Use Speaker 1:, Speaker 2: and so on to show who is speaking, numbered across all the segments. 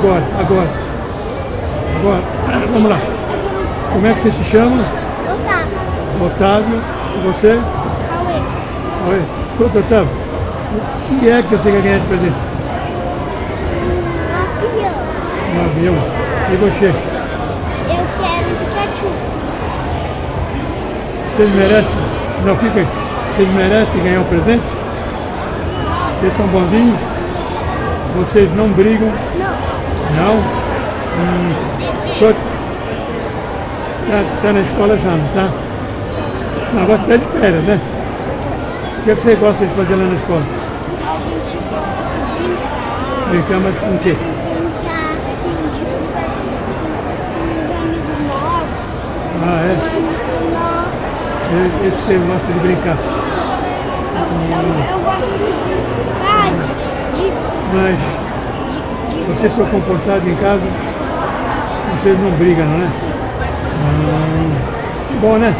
Speaker 1: Agora, agora. Agora, vamos lá. Como é que você se chama?
Speaker 2: Otávio.
Speaker 1: Otávio. E você?
Speaker 2: Cauê.
Speaker 1: Oi. Pronto, Otávio. O que é que você quer ganhar de presente?
Speaker 2: Um avião.
Speaker 1: Um avião. E você?
Speaker 2: Eu quero um Pikachu.
Speaker 1: Vocês merecem? Não, fica aí. Vocês merecem ganhar um presente? Vocês são bonzinhos? Vocês não brigam?
Speaker 2: Não.
Speaker 1: Não? Hum, tô- tá, na escola já, não tá? Não, agora você de férias, né? O que, é que você gosta de fazer lá na escola? Brincar, mas com o quê?
Speaker 2: De brincar com os amigos nossos.
Speaker 1: Ah, é? Eu, eu sei, eu gosto de brincar.
Speaker 2: Eu, eu gosto de brincar de,
Speaker 1: Mas vocês são comportados em casa, vocês não brigam, não é? Ah, bom, né?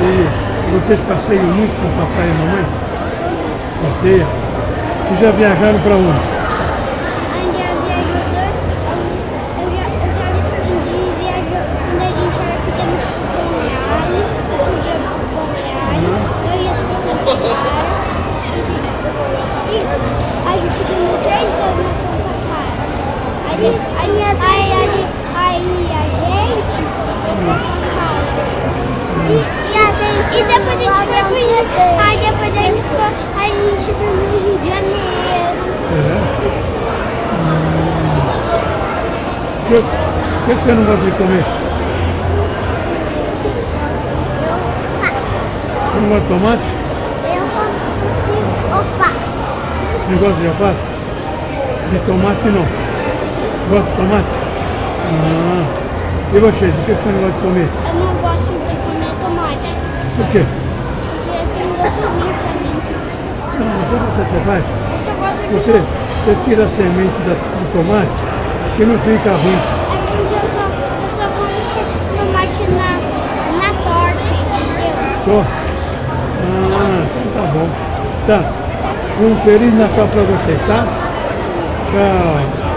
Speaker 1: E vocês passeiam muito com o papai e a mamãe? Passeia? Vocês já viajaram para onde?
Speaker 2: Ainda viajou dois. Eu já, eu já aprendi viajar quando a gente era pequeno com Balneário, outro dia Balneário, eu e as pessoas Clara. E a gente dormiu três vezes na Santa Clara. Aí, aí, aí, aí, aí a gente foi pra casa. E, e a gente. E depois a gente foi pro Rio. Aí depois a gente foi. A gente no Rio de Janeiro.
Speaker 1: É. O que, que você não gosta de comer? Você não gosta de tomate?
Speaker 2: Eu gosto de alface.
Speaker 1: Você gosta de alface? De tomate não. Gosta de tomate? Ah. E você, o que você não gosta de comer? Por quê? Não, mas você
Speaker 2: gosto de
Speaker 1: Você, você tira a semente da- do tomate que não fica ruim. Só? Ah, então tá bom. Tá. Um Feliz Natal pra vocês, tá? Tchau.